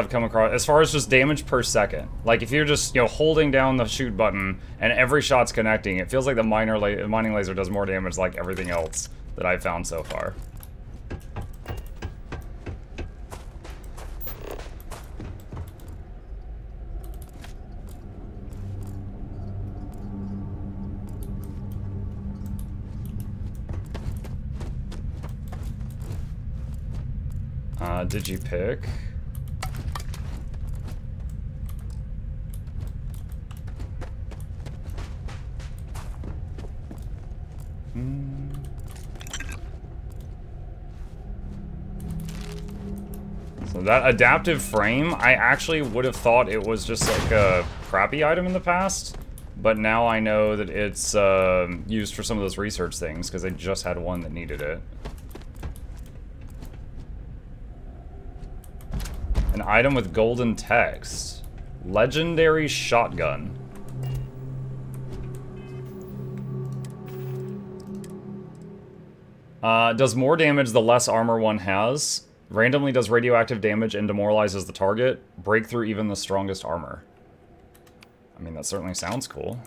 I've come across as far as just damage per second. Like if you're just you know holding down the shoot button and every shot's connecting, it feels like the miner la mining laser does more damage like everything else that I've found so far. Uh, did you pick? So that adaptive frame, I actually would have thought it was just like a crappy item in the past, but now I know that it's uh, used for some of those research things because I just had one that needed it. An item with golden text. Legendary shotgun. Uh, does more damage the less armor one has. Randomly does radioactive damage and demoralizes the target. Breakthrough even the strongest armor. I mean, that certainly sounds cool.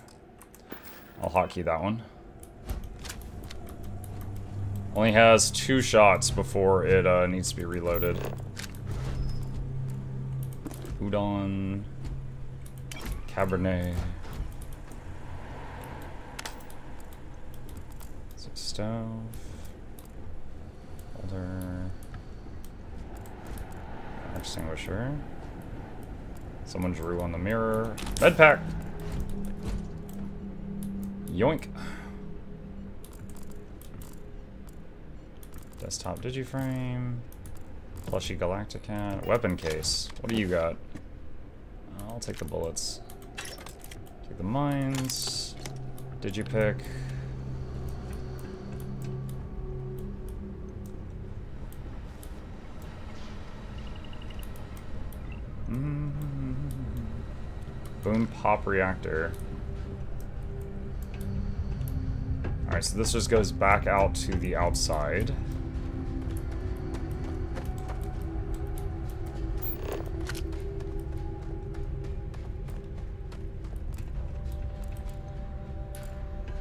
I'll hotkey that one. Only has two shots before it uh, needs to be reloaded. Udon. Cabernet. Stove. Holder. Extinguisher. Someone drew on the mirror. Med pack! Yoink. Desktop digiframe. Plushy Galacticat. Weapon case. What do you got? I'll take the bullets. Take the mines. Digipick. Boom pop reactor. Alright, so this just goes back out to the outside.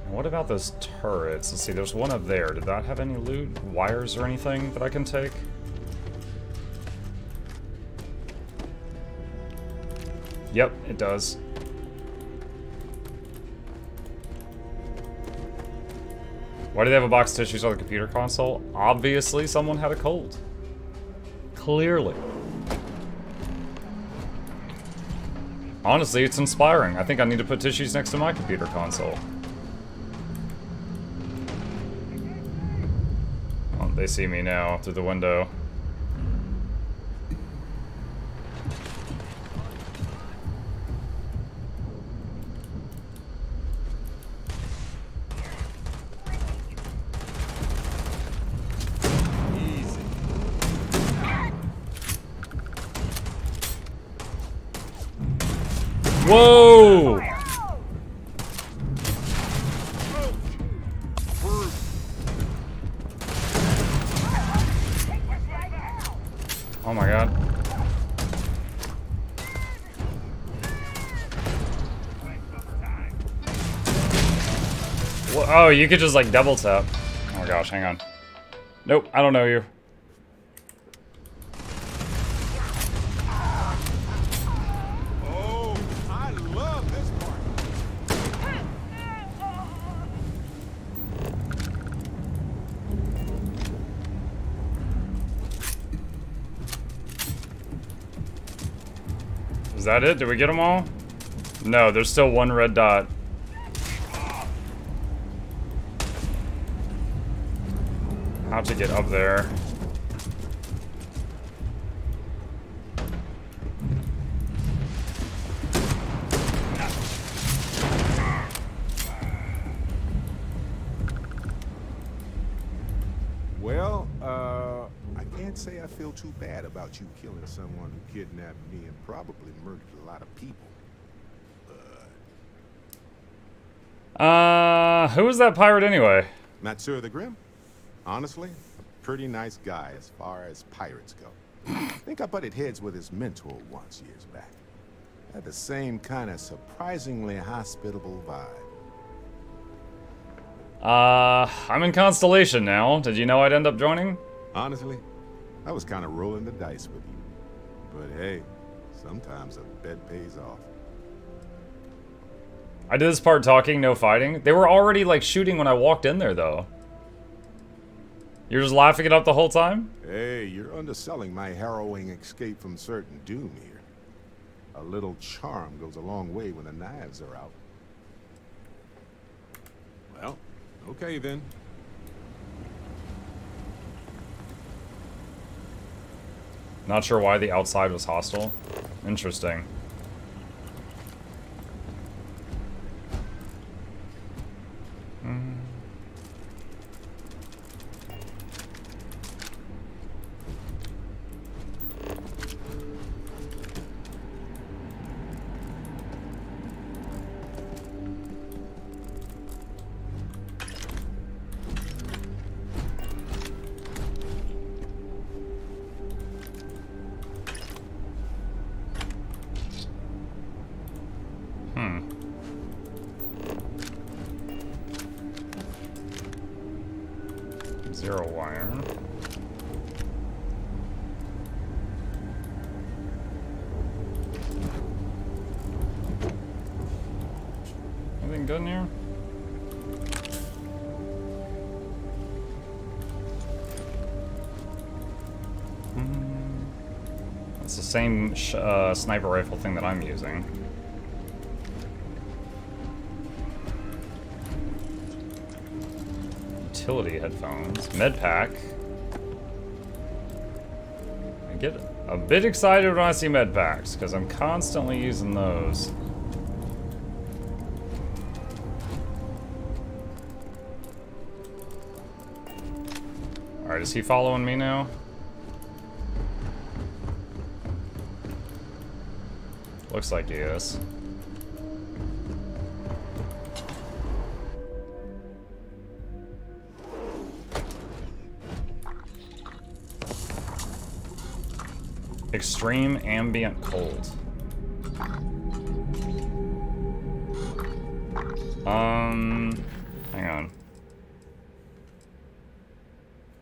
What about those turrets? Let's see, there's one up there. Did that have any loot? Wires or anything that I can take? Yep, it does. Why do they have a box of tissues on the computer console? Obviously, someone had a cold. Clearly. Honestly, it's inspiring. I think I need to put tissues next to my computer console. Oh, they see me now through the window. Oh, you could just like double tap. Oh my gosh, hang on. Nope, I don't know you. Is that it? Did we get them all? No, there's still one red dot. Get up there. Well, uh, I can't say I feel too bad about you killing someone who kidnapped me and probably murdered a lot of people. Uh, who was that pirate anyway? Not the Grim? Honestly, pretty nice guy as far as pirates go. I think I butted heads with his mentor once years back. Had the same kind of surprisingly hospitable vibe. Uh, I'm in Constellation now. Did you know I'd end up joining? Honestly, I was kind of rolling the dice with you. But hey, sometimes a bet pays off. I did this part talking, no fighting. They were already, like, shooting when I walked in there, though. You're just laughing it up the whole time? Hey, you're underselling my harrowing escape from certain doom here. A little charm goes a long way when the knives are out. Well, okay then. Not sure why the outside was hostile. Interesting. Anything in here? Hmm. It's the same uh, sniper rifle thing that I'm using. utility headphones. Med pack. I get a bit excited when I see med packs, because I'm constantly using those. Alright, is he following me now? Looks like he is. Extreme ambient cold. Um, hang on.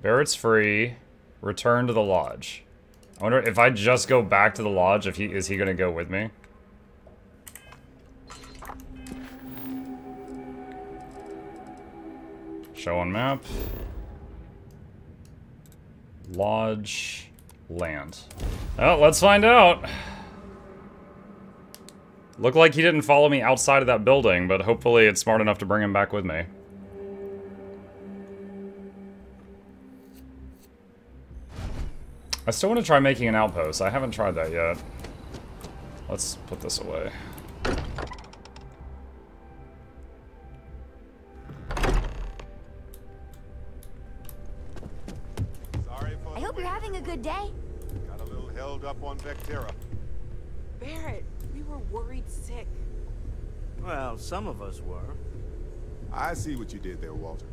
Barrett's free. Return to the lodge. I wonder if I just go back to the lodge, if he is he gonna go with me? Show on map. Lodge. Land. Well, let's find out. Looked like he didn't follow me outside of that building, but hopefully it's smart enough to bring him back with me. I still want to try making an outpost. I haven't tried that yet. Let's put this away. I hope you're having a good day? Got a little held up on Vectera. Barrett, we were worried sick. Well, some of us were. I see what you did there, Walter.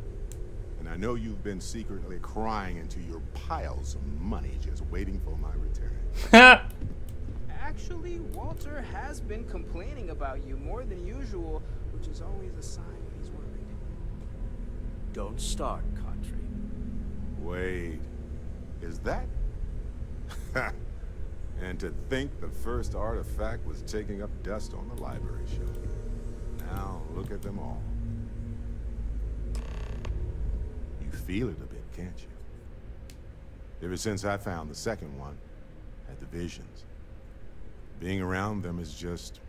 And I know you've been secretly crying into your piles of money just waiting for my return. Actually, Walter has been complaining about you more than usual, which is always a sign he's worried. Don't start, Khatri. Wait, is that and to think the first artifact was taking up dust on the library shelf. Now, look at them all. You feel it a bit, can't you? Ever since I found the second one, had the visions. Being around them is just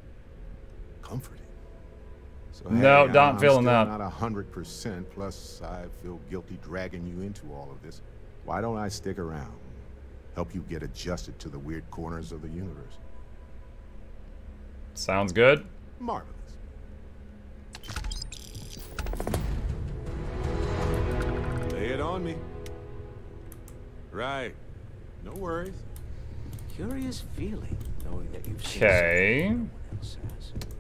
comforting. So, no, hey, I'm feeling that. Not a hundred percent. Plus, I feel guilty dragging you into all of this. Why don't I stick around? help you get adjusted to the weird corners of the universe. Sounds good. Marvelous. It on me. Right. No worries. Curious feeling knowing that you've seen okay.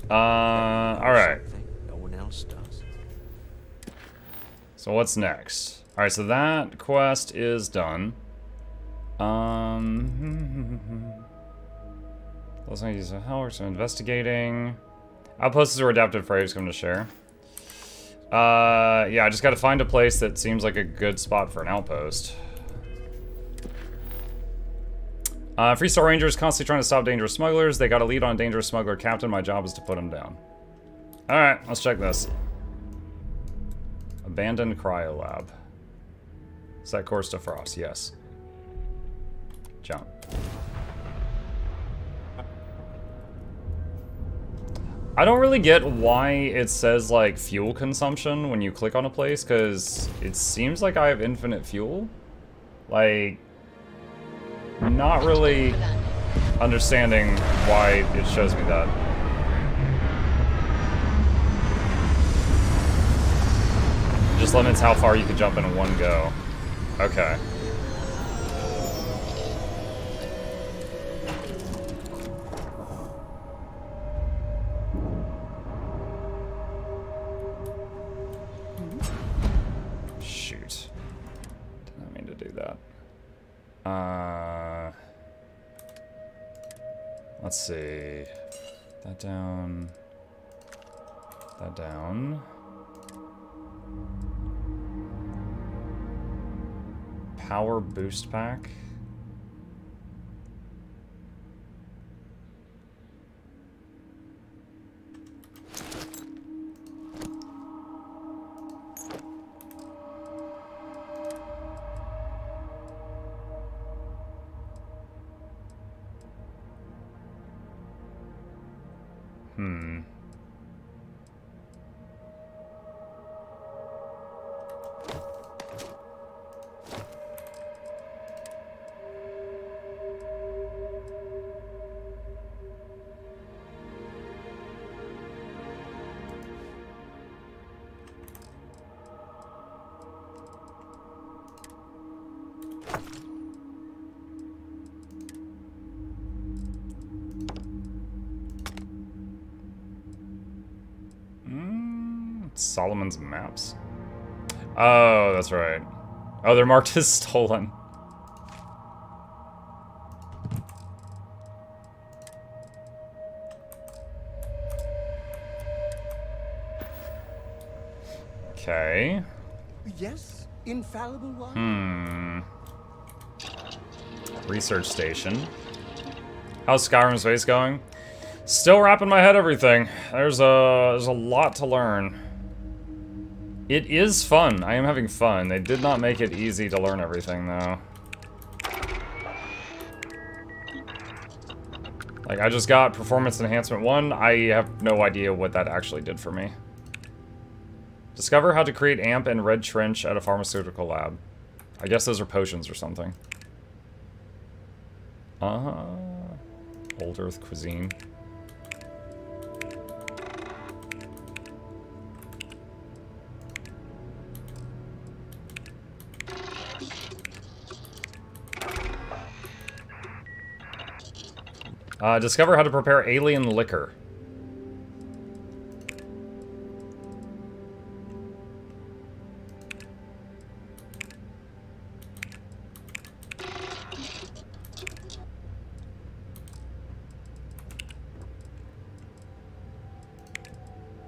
no Uh, all right. No one else does. So what's next? All right, so that quest is done. Um. Let's not use a hell or some investigating. Outposts or adaptive frames come to share. Uh, yeah, I just gotta find a place that seems like a good spot for an outpost. Uh, Freestar Rangers constantly trying to stop dangerous smugglers. They got a lead on a dangerous smuggler captain. My job is to put him down. Alright, let's check this. Abandoned cryo lab. Set course to Frost, yes. Jump. I don't really get why it says like fuel consumption when you click on a place because it seems like I have infinite fuel. Like, not really understanding why it shows me that. Just limits how far you can jump in one go. Okay. Let's see. That down. That down. Power boost pack. Solomon's maps. Oh, that's right. Oh, they're marked as stolen. Okay. Yes, infallible one. Hmm. Research station. How's Skyrim Space going? Still wrapping my head everything. There's a there's a lot to learn. It is fun. I am having fun. They did not make it easy to learn everything though. Like I just got performance enhancement 1. I have no idea what that actually did for me. Discover how to create amp and red trench at a pharmaceutical lab. I guess those are potions or something. Uh-huh. Old Earth cuisine. Uh, discover how to prepare alien liquor.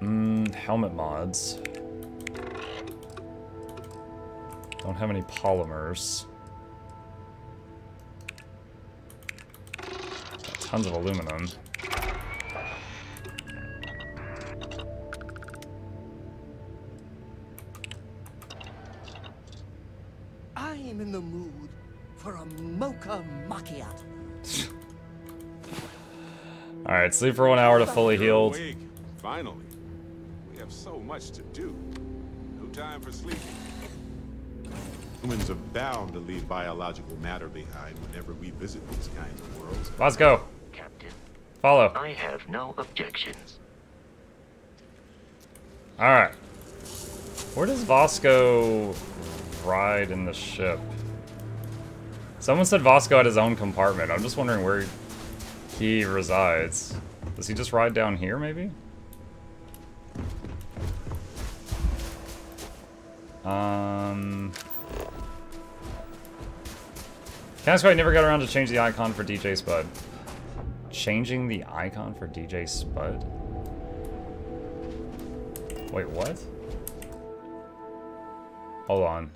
Mm, helmet mods. Don't have any polymers. Tons of aluminum. I am in the mood for a mocha macchiato. Alright, sleep for one hour to fully You're healed. Finally. We have so much to do. No time for sleeping. Humans are bound to leave biological matter behind whenever we visit these kinds of worlds. Let's go. Captain, Follow. I have no objections. Alright. Where does Vasco ride in the ship? Someone said Vasco had his own compartment. I'm just wondering where he resides. Does he just ride down here, maybe? Um... Can That's why I never got around to change the icon for DJ Spud. Changing the icon for DJ Spud? Wait, what? Hold on.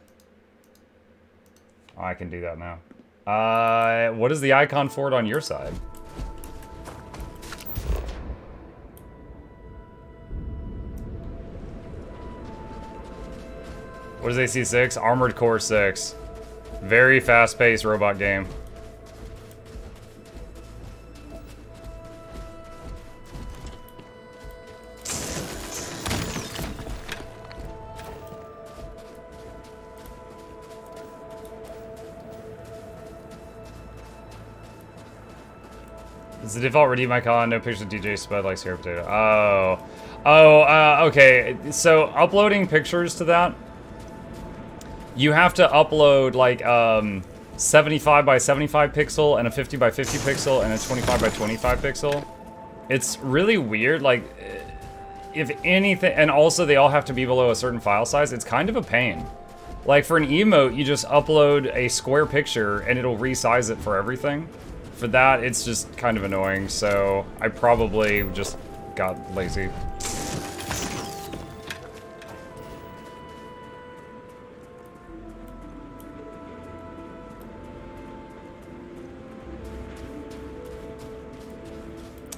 Oh, I can do that now. Uh, what is the icon for it on your side? What is AC6? Armored Core 6. Very fast-paced robot game. The default redeem icon, no picture of DJ Spud like Sierra Potato. Oh. Oh, uh, okay. So uploading pictures to that, you have to upload like um, 75 by 75 pixel and a 50 by 50 pixel and a 25 by 25 pixel. It's really weird. Like, if anything, and also they all have to be below a certain file size. It's kind of a pain. Like for an emote, you just upload a square picture and it'll resize it for everything. For that, it's just kind of annoying, so I probably just got lazy.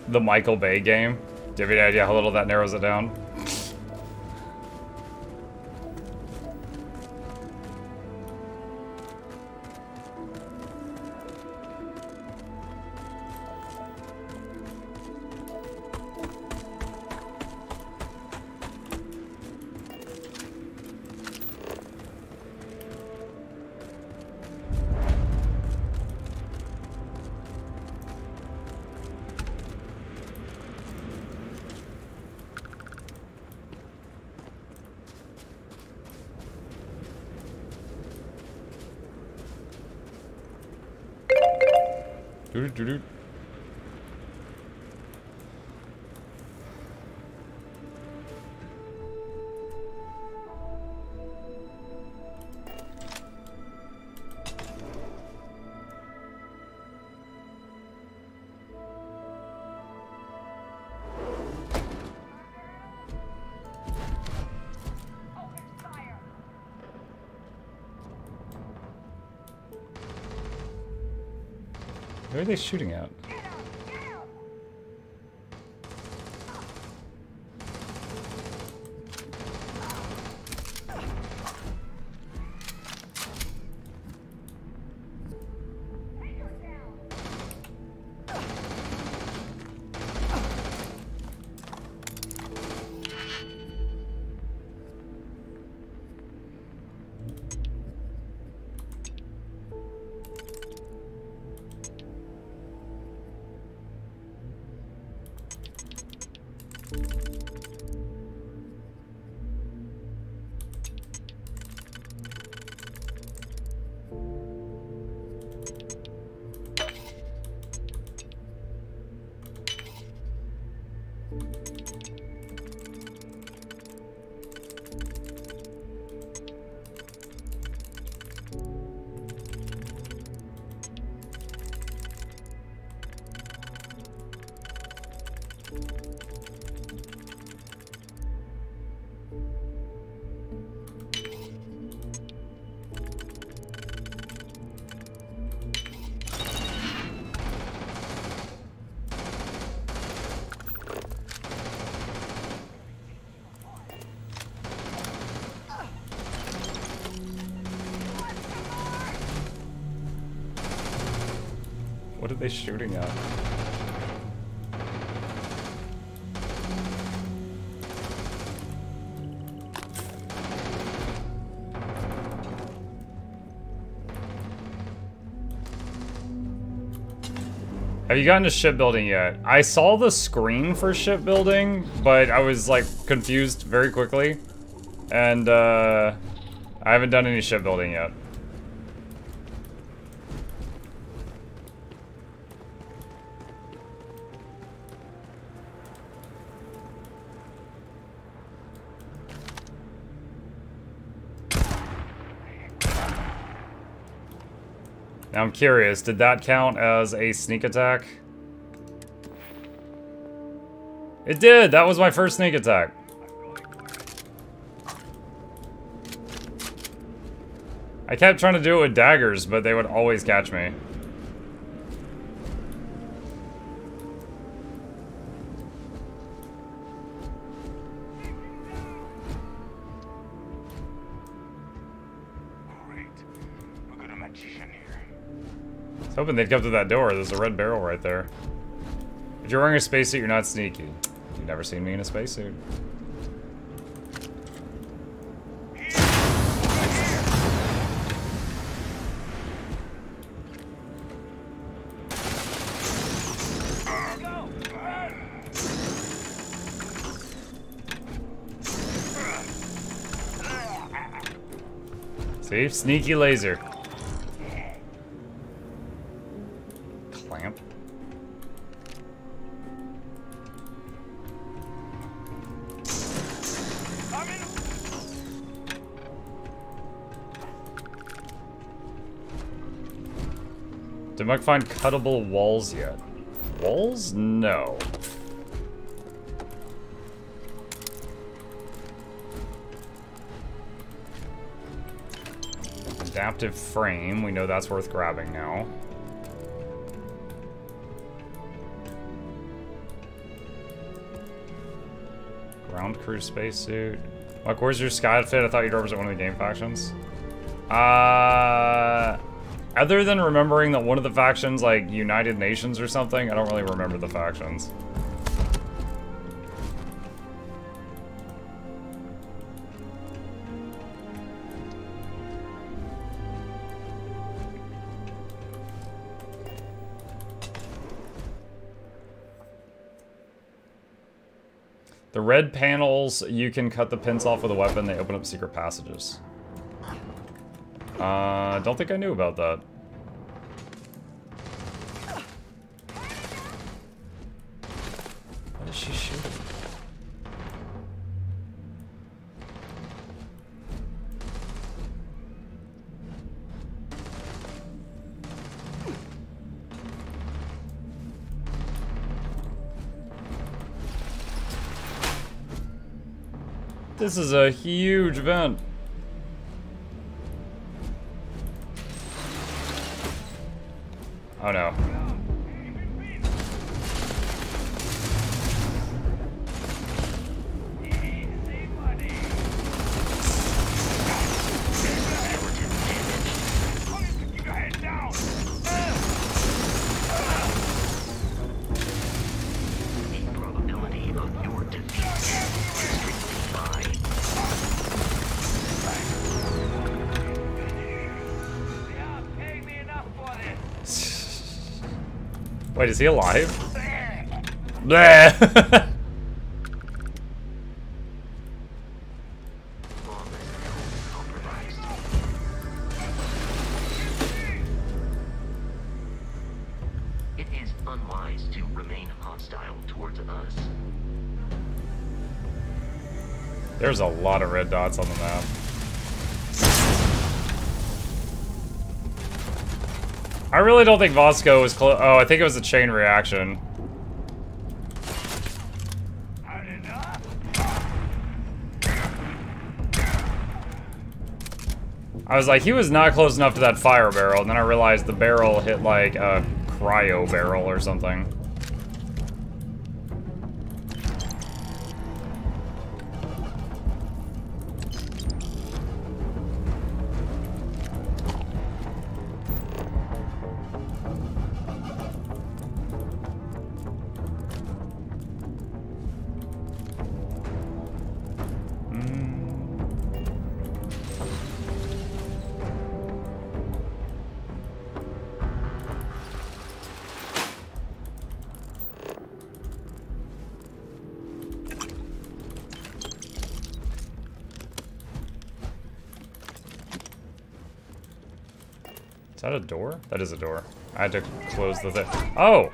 The Michael Bay game. Do you have any idea how little that narrows it down? Doo -doo -doo. Are they shooting at? Are they shooting at? Have you gotten to shipbuilding yet? I saw the screen for shipbuilding, but I was like confused very quickly. And uh, I haven't done any shipbuilding yet. I'm curious, did that count as a sneak attack? It did! That was my first sneak attack. I kept trying to do it with daggers, but they would always catch me. Hoping they'd come to that door. There's a red barrel right there. If you're wearing a spacesuit, you're not sneaky. You've never seen me in a spacesuit. See? Sneaky laser. Did Mike find cuttable walls yet? Walls? No. Adaptive frame, we know that's worth grabbing now. Ground crew spacesuit. Like, where's your sky fit? I thought you'd represent one of the game factions. Uh, other than remembering that one of the factions, like United Nations or something, I don't really remember the factions. The red panels, you can cut the pins off with a weapon. They open up secret passages. Uh, don't think I knew about that. What is she shooting? This is a huge vent. Wait, is he alive? Bleh. bomb is compromised. It is unwise to remain hostile towards us. There's a lot of red dots on the map. I really don't think Vasco was close. Oh, I think it was a chain reaction. I was like, he was not close enough to that fire barrel, and then I realized the barrel hit like a cryo barrel or something. that a door? That is a door. I had to close the thing. Oh!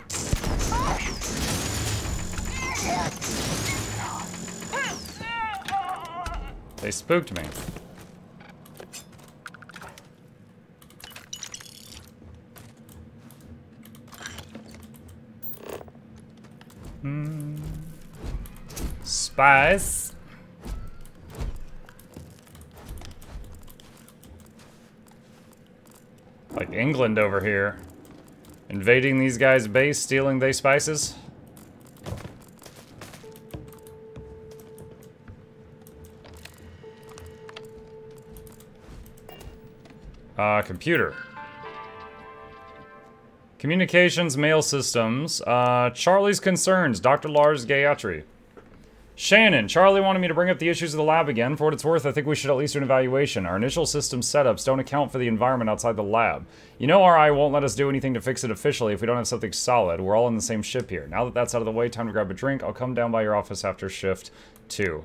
They spooked me. Hmm. Spice. England over here. Invading these guys' base, stealing their spices. Uh, computer. Communications, mail systems. Uh, Charlie's concerns. Dr. Lars Gayatri. Shannon, Charlie wanted me to bring up the issues of the lab again. For what it's worth, I think we should at least do an evaluation. Our initial system setups don't account for the environment outside the lab. You know RI won't let us do anything to fix it officially if we don't have something solid. We're all in the same ship here. Now that that's out of the way, time to grab a drink. I'll come down by your office after shift two.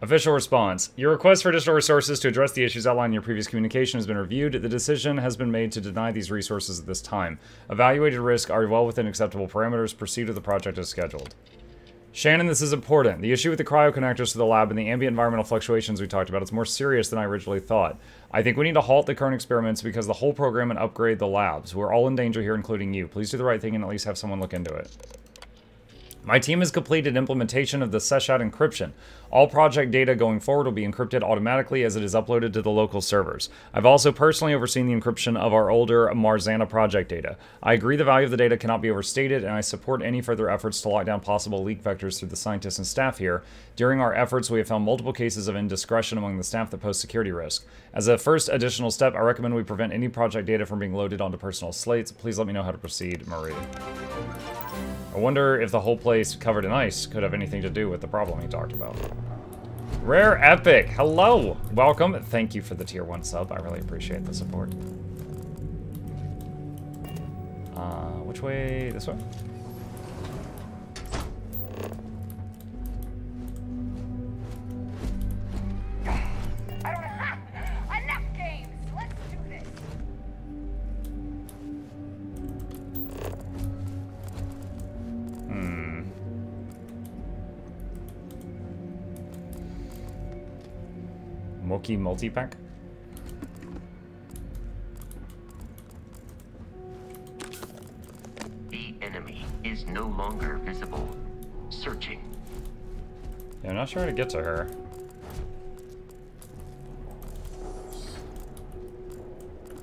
Official response. Your request for additional resources to address the issues outlined in your previous communication has been reviewed. The decision has been made to deny these resources at this time. Evaluated risk are well within acceptable parameters. Proceed with the project as scheduled. Shannon, this is important. The issue with the cryo connectors to the lab and the ambient environmental fluctuations we talked about is more serious than I originally thought. I think we need to halt the current experiments because the whole program and upgrade the labs. We're all in danger here, including you. Please do the right thing and at least have someone look into it. My team has completed implementation of the Seshat encryption. All project data going forward will be encrypted automatically as it is uploaded to the local servers. I've also personally overseen the encryption of our older Marzana project data. I agree the value of the data cannot be overstated, and I support any further efforts to lock down possible leak vectors through the scientists and staff here. During our efforts, we have found multiple cases of indiscretion among the staff that pose security risk. As a first additional step, I recommend we prevent any project data from being loaded onto personal slates. Please let me know how to proceed, Marie. I wonder if the whole place covered in ice could have anything to do with the problem he talked about. Rare Epic, hello! Welcome, thank you for the tier 1 sub, I really appreciate the support. Uh, which way? This way? Moki multi-pack? The enemy is no longer visible. Searching. Yeah, I'm not sure how to get to her.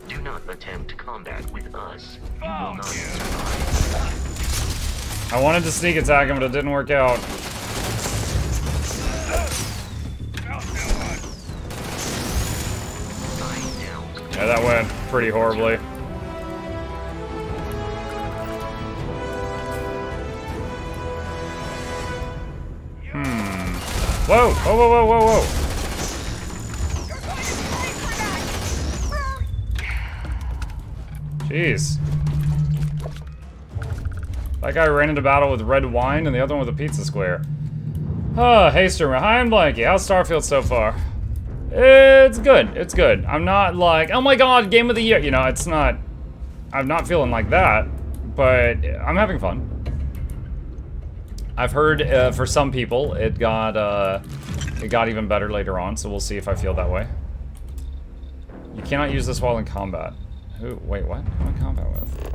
Do not attempt combat with us. You will oh, not survive. I wanted to sneak attack him, but it didn't work out. That went pretty horribly. Hmm. Whoa! Whoa, whoa, whoa, whoa, whoa! Jeez. That guy ran into battle with red wine and the other one with a pizza square. Oh, hey Sturma. Hi, I'm Blanky. How's Starfield so far? It's good. It's good. I'm not like, oh my god, game of the year. You know, it's not, I'm not feeling like that, but I'm having fun. I've heard uh, for some people it got, uh, it got even better later on, so we'll see if I feel that way. You cannot use this while in combat. Who, wait, what? Who am I in combat with?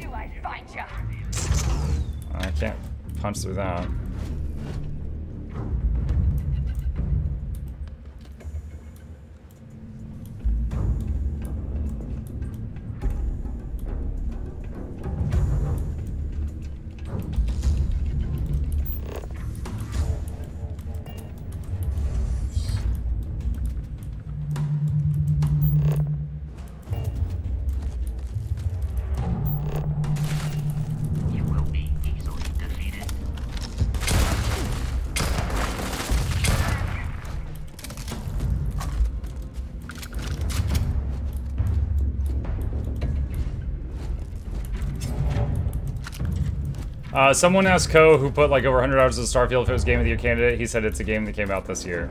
Do I find ya? I can't punch through that. Uh, someone asked Ko, who put like over 100 hours of Starfield, if it was Game of the Year candidate. He said it's a game that came out this year.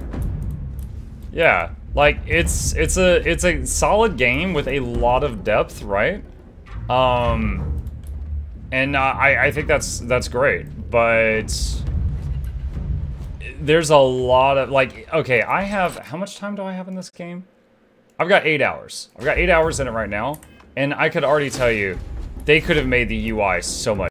Yeah, like it's it's a it's a solid game with a lot of depth, right? Um, and uh, I I think that's that's great, but there's a lot of like okay, I have how much time do I have in this game? I've got eight hours. I've got eight hours in it right now, and I could already tell you they could have made the UI so much